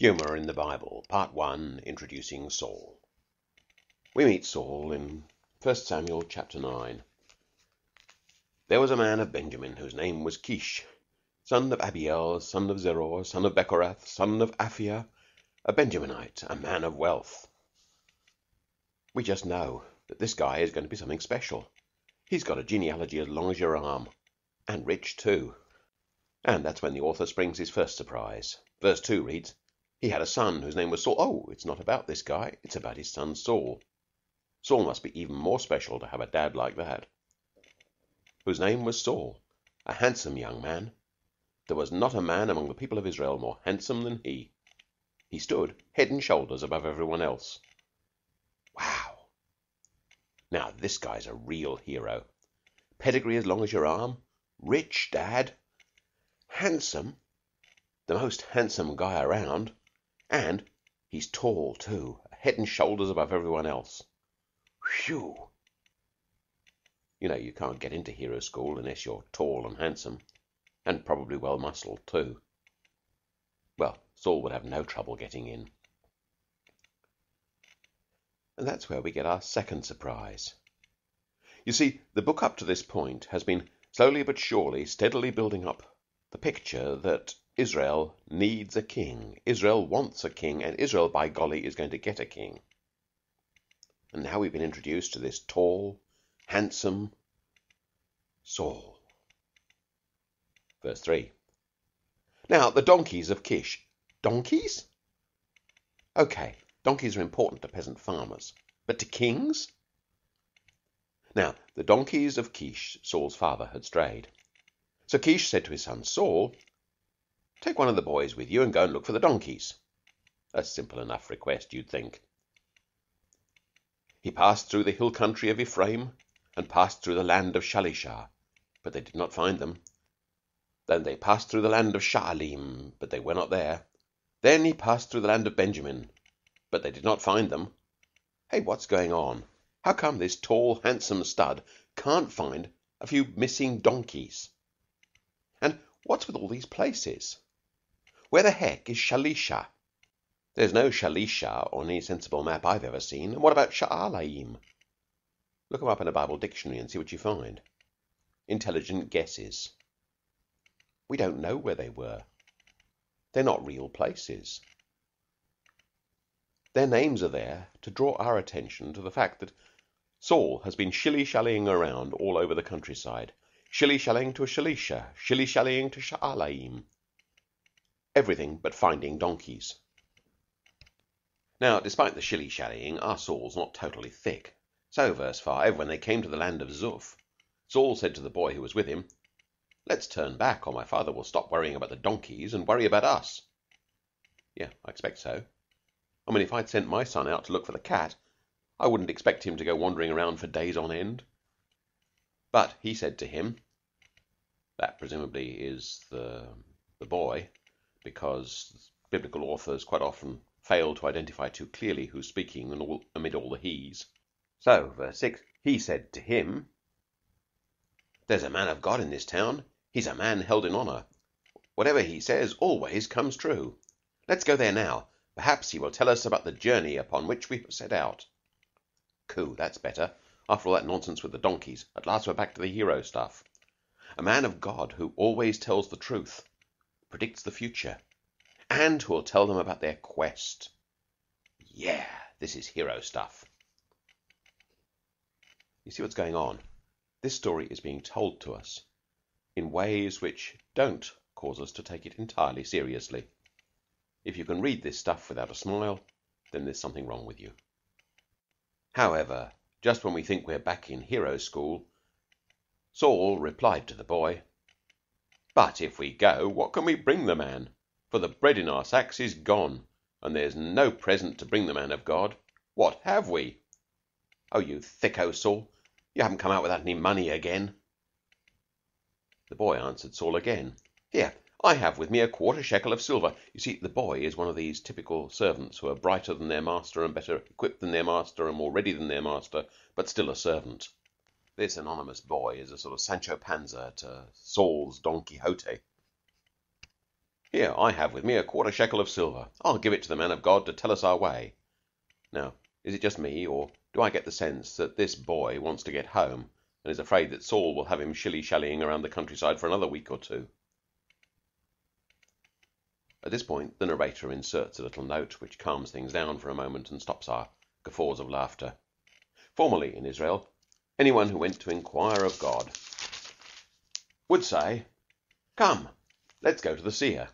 Humor in the Bible, Part One, Introducing Saul. We meet Saul in 1 Samuel chapter 9. There was a man of Benjamin whose name was Kish, son of Abiel, son of Zeror, son of Bechorath, son of Aphiah, a Benjaminite, a man of wealth. We just know that this guy is going to be something special. He's got a genealogy as long as your arm, and rich too. And that's when the author springs his first surprise. Verse 2 reads, He had a son whose name was Saul. Oh, it's not about this guy, it's about his son Saul. Saul must be even more special to have a dad like that. Whose name was Saul, a handsome young man. There was not a man among the people of Israel more handsome than he. He stood head and shoulders above everyone else. Wow! Now this guy's a real hero. Pedigree as long as your arm, rich dad, handsome, the most handsome guy around, and he's tall too, head and shoulders above everyone else. Whew! You know you can't get into hero school unless you're tall and handsome, and probably well muscled too. Well, Saul would have no trouble getting in. And that's where we get our second surprise. You see, the book up to this point has been slowly but surely steadily building up the picture that Israel needs a king, Israel wants a king, and Israel, by golly, is going to get a king. And now we've been introduced to this tall, handsome Saul. Verse 3. Now, the donkeys of Kish. Donkeys? Okay, donkeys are important to peasant farmers. But to kings? Now, the donkeys of Kish, Saul's father, had strayed. So Kish said to his son Saul, Take one of the boys with you and go and look for the donkeys. A simple enough request, you'd think. He passed through the hill country of Ephraim and passed through the land of Shalishah, but they did not find them. Then they passed through the land of Sha'alim, but they were not there. Then he passed through the land of Benjamin, but they did not find them. Hey, what's going on? How come this tall, handsome stud can't find a few missing donkeys? And what's with all these places? Where the heck is Shalisha? There's no Shalisha on any sensible map I've ever seen. And what about Sha'alaim? Look 'em up in a Bible dictionary and see what you find. Intelligent guesses. We don't know where they were. They're not real places. Their names are there to draw our attention to the fact that Saul has been shilly shallying around all over the countryside, shilly shallying to Shalisha, shilly shallying to Sha'alaim. Everything but finding donkeys. Now, despite the shilly shallying, our Saul's not totally thick. So, verse 5, when they came to the land of Zuph, Saul said to the boy who was with him, Let's turn back, or my father will stop worrying about the donkeys and worry about us. Yeah, I expect so. I mean, if I'd sent my son out to look for the cat, I wouldn't expect him to go wandering around for days on end. But he said to him, that presumably is the the boy, because biblical authors quite often fail to identify too clearly who's speaking and all, amid all the he's. So, verse 6, he said to him, There's a man of God in this town. He's a man held in honor. Whatever he says always comes true. Let's go there now. Perhaps he will tell us about the journey upon which we have set out. Coo, that's better. After all that nonsense with the donkeys, at last we're back to the hero stuff. A man of God who always tells the truth, predicts the future, and who will tell them about their quest. Yeah, this is hero stuff. You see what's going on? This story is being told to us in ways which don't cause us to take it entirely seriously. If you can read this stuff without a smile, then there's something wrong with you. However, just when we think we're back in hero school, Saul replied to the boy, But if we go, what can we bring the man? For the bread in our sacks is gone, and there's no present to bring the man of God. What have we? Oh, you thicko, Saul, you haven't come out without any money again. The boy answered Saul again, Here, I have with me a quarter shekel of silver. You see, the boy is one of these typical servants who are brighter than their master and better equipped than their master and more ready than their master, but still a servant. This anonymous boy is a sort of Sancho Panza to Saul's Don Quixote. Here I have with me a quarter shekel of silver. I'll give it to the man of God to tell us our way. Now, is it just me, or do I get the sense that this boy wants to get home and is afraid that Saul will have him shilly shallying around the countryside for another week or two? At this point the narrator inserts a little note which calms things down for a moment and stops our guffaws of laughter. Formerly in Israel, anyone who went to inquire of God would say, "Come, let's go to the seer."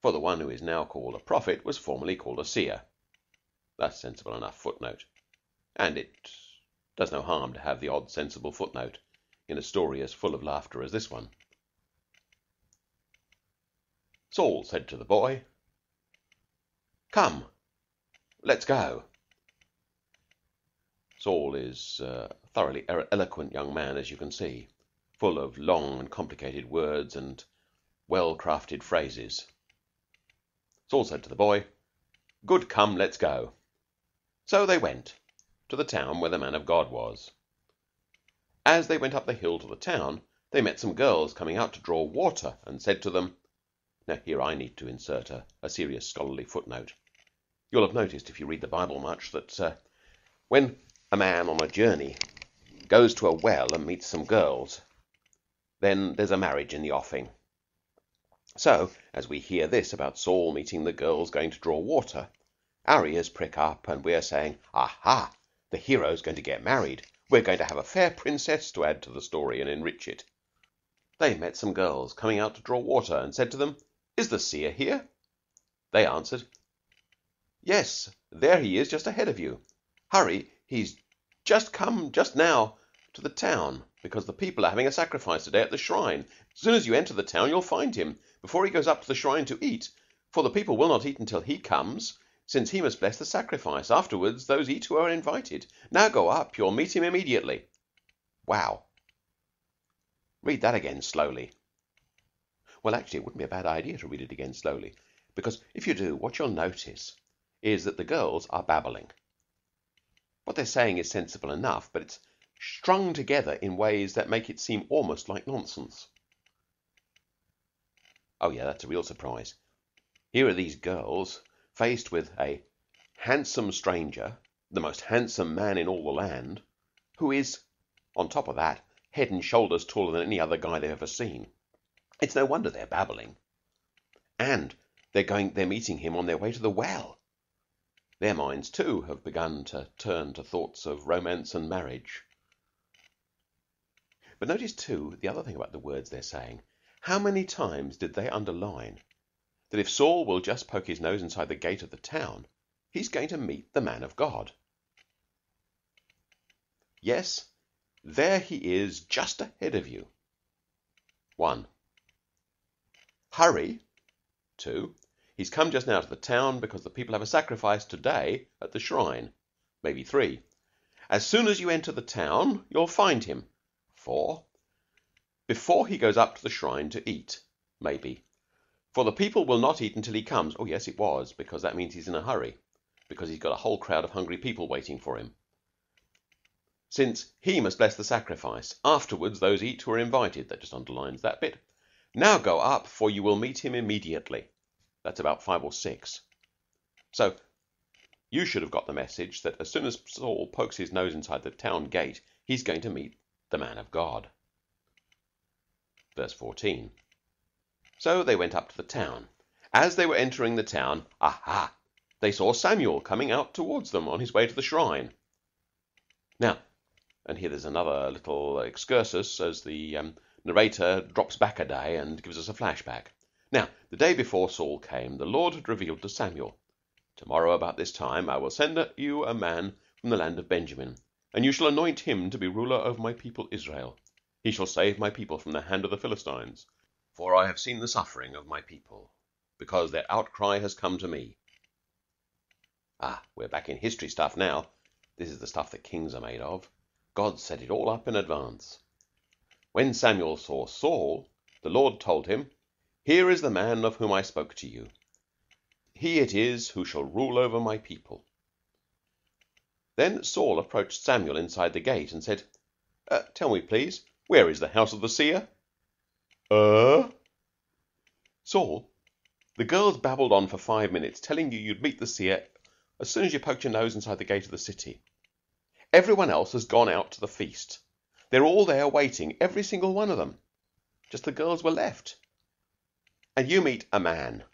For the one who is now called a prophet was formerly called a seer. That's sensible enough footnote. And it does no harm to have the odd sensible footnote in a story as full of laughter as this one. Saul said to the boy, "Come, let's go." Saul is a thoroughly eloquent young man, as you can see, full of long and complicated words and well crafted phrases. Saul said to the boy, "Good, come, let's go." So they went to the town where the man of God was. As they went up the hill to the town, they met some girls coming out to draw water, and said to them Now here I need to insert a, a serious scholarly footnote. You'll have noticed, if you read the Bible much, that uh, when a man on a journey goes to a well and meets some girls, then there's a marriage in the offing. So, as we hear this about Saul meeting the girls going to draw water, our ears prick up and we are saying, "Aha! The hero's going to get married. We're going to have a fair princess to add to the story and enrich it." They met some girls coming out to draw water, and said to them, "Is the seer here?" They answered, "Yes, there he is just ahead of you. Hurry, he's just come just now to the town, because the people are having a sacrifice to day at the shrine. As soon as you enter the town you'll find him, before he goes up to the shrine to eat, for the people will not eat until he comes, since he must bless the sacrifice. Afterwards those eat who are invited. Now go up. You'll meet him immediately." Wow! Read that again slowly. Well, actually, it wouldn't be a bad idea to read it again slowly, because if you do, what you'll notice is that the girls are babbling. What they're saying is sensible enough, but it's strung together in ways that make it seem almost like nonsense. Oh, yeah, that's a real surprise. Here are these girls faced with a handsome stranger, the most handsome man in all the land, who is, on top of that, head and shoulders taller than any other guy they've ever seen. It's no wonder they're babbling. And they're going they're meeting him on their way to the well. Their minds, too, have begun to turn to thoughts of romance and marriage. But notice, too, the other thing about the words they're saying. How many times did they underline that if Saul will just poke his nose inside the gate of the town, he's going to meet the man of God? Yes, there he is just ahead of you. 1. Hurry. 2. He's come just now to the town because the people have a sacrifice today at the shrine. Maybe 3. As soon as you enter the town, you'll find him. 4 before he goes up to the shrine to eat, maybe. For the people will not eat until he comes. Oh, yes, it was, because that means he's in a hurry, because he's got a whole crowd of hungry people waiting for him. Since he must bless the sacrifice. Afterwards, those eat who are invited. That just underlines that bit. Now go up, for you will meet him immediately. That's about five or six. So you should have got the message that as soon as Saul pokes his nose inside the town gate, he's going to meet the man of God. Verse 14. So they went up to the town. As they were entering the town, aha! they saw Samuel coming out towards them on his way to the shrine. Now, and here there's another little excursus as the um, narrator drops back a day and gives us a flashback. Now, the day before Saul came, the Lord had revealed to Samuel, Tomorrow about this time I will send you a man from the land of Benjamin, and you shall anoint him to be ruler over my people Israel. He shall save my people from the hand of the Philistines. For I have seen the suffering of my people, because their outcry has come to me. Ah, we're back in history stuff now. This is the stuff that kings are made of. God set it all up in advance. When Samuel saw Saul, the Lord told him, Here is the man of whom I spoke to you. He it is who shall rule over my people. Then Saul approached Samuel inside the gate and said, uh, Tell me, please, where is the house of the seer? Uh? Saul, The girls babbled on for five minutes, telling you you'd meet the seer as soon as you poked your nose inside the gate of the city. Every one else has gone out to the feast. They're all there waiting, every single one of them. Just the girls were left. And you meet a man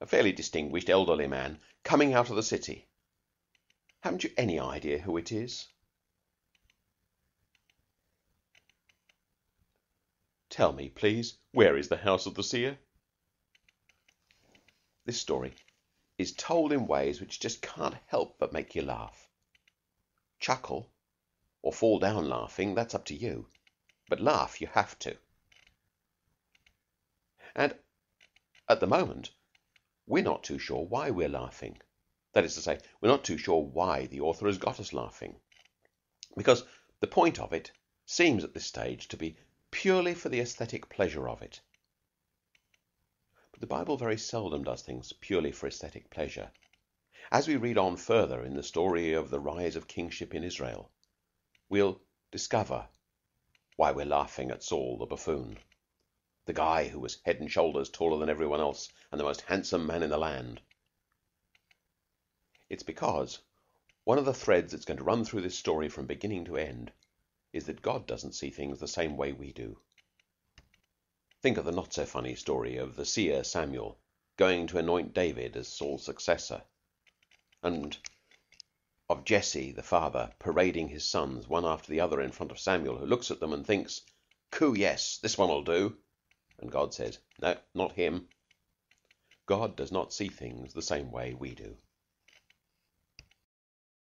a fairly distinguished elderly man coming out of the city. Haven't you any idea who it is?" "Tell me, please, where is the house of the seer?" This story is told in ways which just can't help but make you laugh. Chuckle or fall down laughing that's up to you, but laugh you have to. And at the moment we're not too sure why we're laughing. That is to say, we're not too sure why the author has got us laughing, because the point of it seems at this stage to be purely for the aesthetic pleasure of it. But the Bible very seldom does things purely for aesthetic pleasure. As we read on further in the story of the rise of kingship in Israel, we'll discover why we're laughing at Saul the buffoon the guy who was head and shoulders taller than everyone else and the most handsome man in the land. It's because one of the threads that's going to run through this story from beginning to end is that God doesn't see things the same way we do. Think of the not so funny story of the seer Samuel going to anoint David as Saul's successor, and of Jesse, the father, parading his sons one after the other in front of Samuel, who looks at them and thinks, Coo, yes, this one'll do." And God says, No, not him. God does not see things the same way we do.